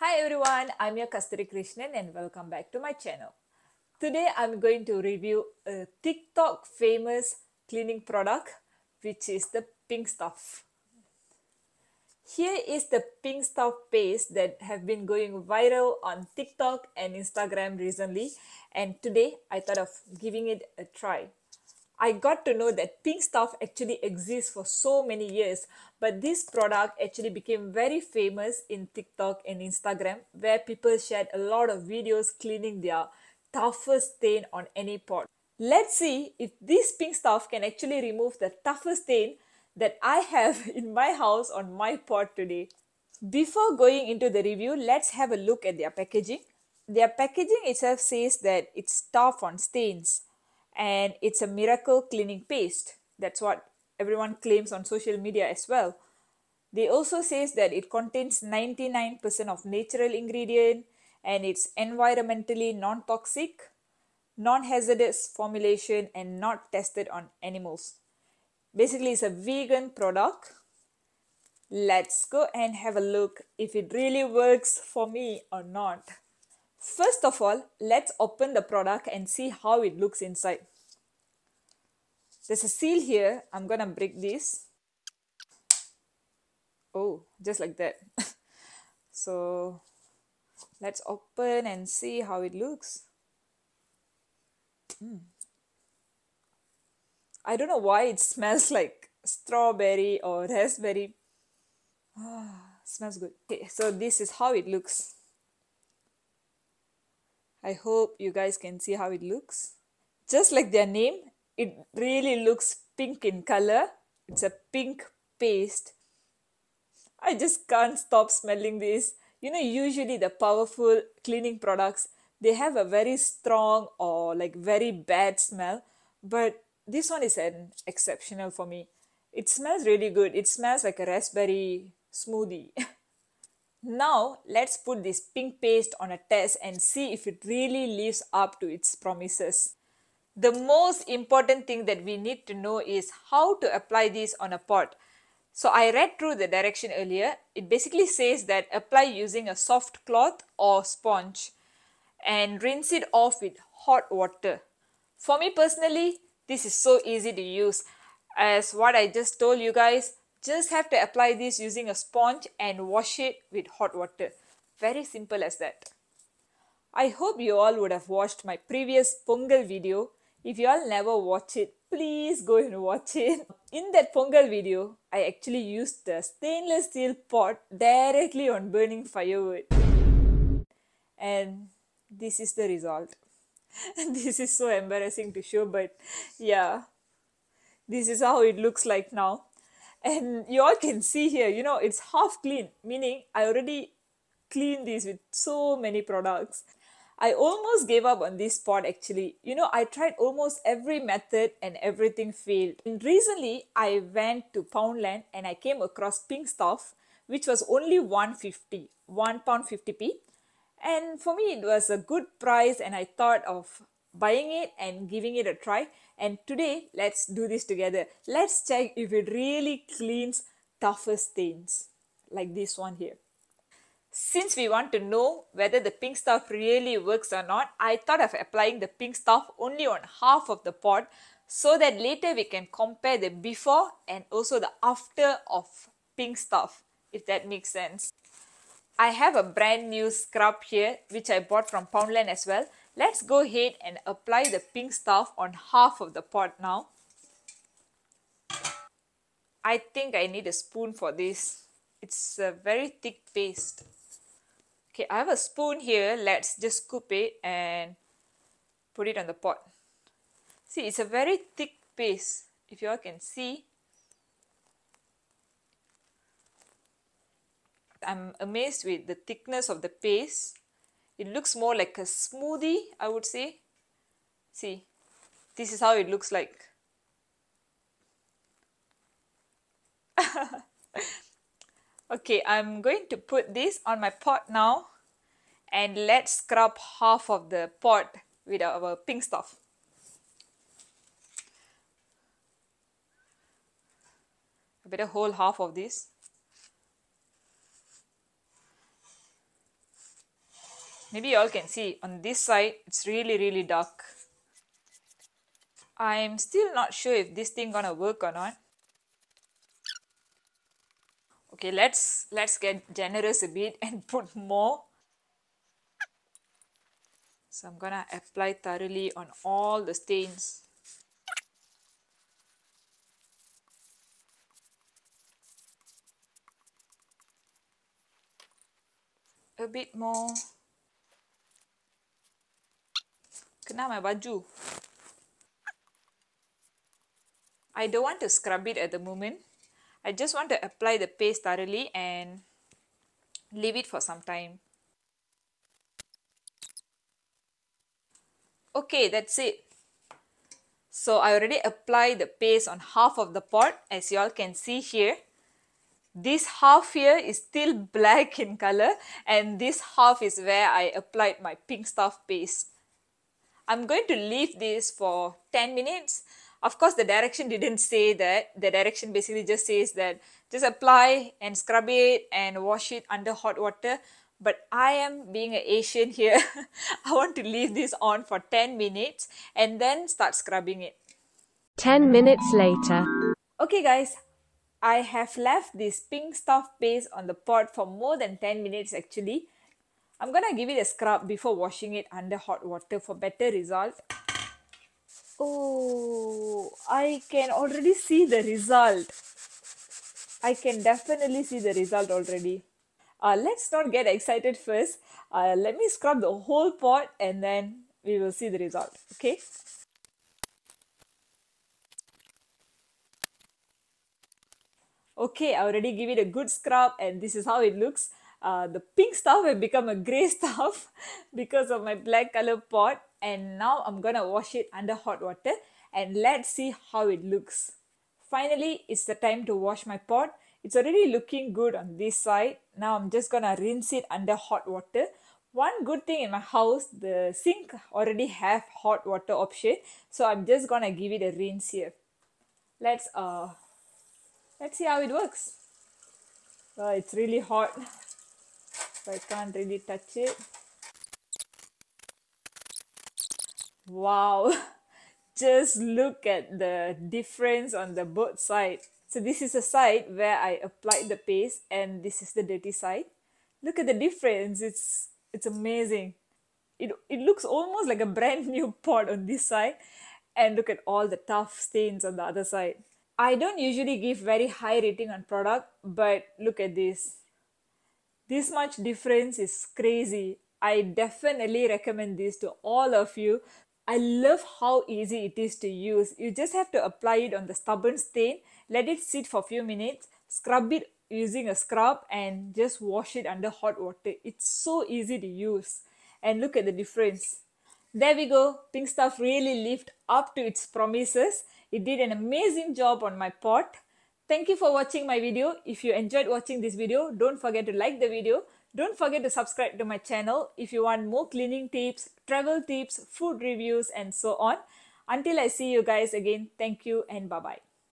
Hi everyone, I'm your Kasthuri Keresnen and welcome back to my channel. Today I'm going to review a TikTok famous cleaning product which is the pink stuff. Here is the pink stuff paste that have been going viral on TikTok and Instagram recently and today I thought of giving it a try. I got to know that pink stuff actually exists for so many years, but this product actually became very famous in TikTok and Instagram, where people shared a lot of videos cleaning their toughest stain on any pot. Let's see if this pink stuff can actually remove the toughest stain that I have in my house on my pot today. Before going into the review, let's have a look at their packaging. Their packaging itself says that it's tough on stains and it's a miracle cleaning paste. That's what everyone claims on social media as well. They also says that it contains 99% of natural ingredient and it's environmentally non-toxic, non-hazardous formulation and not tested on animals. Basically, it's a vegan product. Let's go and have a look if it really works for me or not. First of all, let's open the product and see how it looks inside. There's a seal here. I'm gonna break this. Oh, just like that. so let's open and see how it looks. Mm. I don't know why it smells like strawberry or raspberry. Ah, smells good. Okay, so this is how it looks. I hope you guys can see how it looks. Just like their name, it really looks pink in color. It's a pink paste. I just can't stop smelling this. You know, usually the powerful cleaning products, they have a very strong or like very bad smell, but this one is an exceptional for me. It smells really good. It smells like a raspberry smoothie. now, let's put this pink paste on a test and see if it really lives up to its promises. The most important thing that we need to know is how to apply this on a pot. So I read through the direction earlier. It basically says that apply using a soft cloth or sponge and rinse it off with hot water. For me personally, this is so easy to use. As what I just told you guys, just have to apply this using a sponge and wash it with hot water. Very simple as that. I hope you all would have watched my previous Pongal video. If you all never watch it, please go and watch it. In that Pongal video, I actually used the stainless steel pot directly on burning firewood. And this is the result. this is so embarrassing to show, but yeah, this is how it looks like now. And you all can see here, you know, it's half clean, meaning I already cleaned this with so many products. I almost gave up on this pot actually. You know, I tried almost every method and everything failed. And recently, I went to Poundland and I came across pink stuff, which was only 150, 1 pound 50p and for me, it was a good price, and I thought of buying it and giving it a try. And today, let's do this together. Let's check if it really cleans tougher stains like this one here. Since we want to know whether the pink stuff really works or not, I thought of applying the pink stuff only on half of the pot so that later we can compare the before and also the after of pink stuff, if that makes sense. I have a brand new scrub here which I bought from Poundland as well. Let's go ahead and apply the pink stuff on half of the pot now. I think I need a spoon for this. It's a very thick paste. Okay, I have a spoon here. Let's just scoop it and put it on the pot. See, it's a very thick paste. If you all can see, I'm amazed with the thickness of the paste. It looks more like a smoothie, I would say. See, this is how it looks like. okay, I'm going to put this on my pot now and let's scrub half of the pot with our pink stuff. I better hold half of this. Maybe you all can see on this side it's really really dark. I'm still not sure if this thing gonna work or not. Okay let's let's get generous a bit and put more. So I'm gonna apply thoroughly on all the stains. A bit more my baju. I don't want to scrub it at the moment. I just want to apply the paste thoroughly and leave it for some time. Okay that's it. So I already applied the paste on half of the pot. As you all can see here this half here is still black in color and this half is where I applied my pink stuff paste. I'm going to leave this for 10 minutes. Of course, the direction didn't say that. The direction basically just says that just apply and scrub it and wash it under hot water. But I am being an Asian here. I want to leave this on for 10 minutes and then start scrubbing it. 10 minutes later. Okay guys, I have left this pink stuff paste on the pot for more than 10 minutes actually. I'm gonna give it a scrub before washing it under hot water for better result. Oh, I can already see the result. I can definitely see the result already. Uh, let's not get excited first. Uh, let me scrub the whole pot and then we will see the result. Okay. okay I already give it a good scrub and this is how it looks uh, the pink stuff have become a gray stuff because of my black color pot and now I'm gonna wash it under hot water and let's see how it looks. Finally it's the time to wash my pot. It's already looking good on this side. Now I'm just gonna rinse it under hot water. One good thing in my house the sink already have hot water option so I'm just gonna give it a rinse here. Let's uh let's see how it works. Oh, it's really hot I can't really touch it. Wow. Just look at the difference on the both side so this is the side where I applied the paste and this is the dirty side. Look at the difference. It's it's amazing. It, it looks almost like a brand new pot on this side. And look at all the tough stains on the other side. I don't usually give very high rating on product, but look at this. This much difference is crazy. I definitely recommend this to all of you. I love how easy it is to use. You just have to apply it on the stubborn stain, let it sit for a few minutes, scrub it using a scrub and just wash it under hot water. It's so easy to use. And look at the difference. There we go. Pink stuff really lived up to its promises. It did an amazing job on my pot. Thank you for watching my video. If you enjoyed watching this video, don't forget to like the video. Don't forget to subscribe to my channel if you want more cleaning tips, travel tips, food reviews and so on. Until I see you guys again, thank you and bye-bye.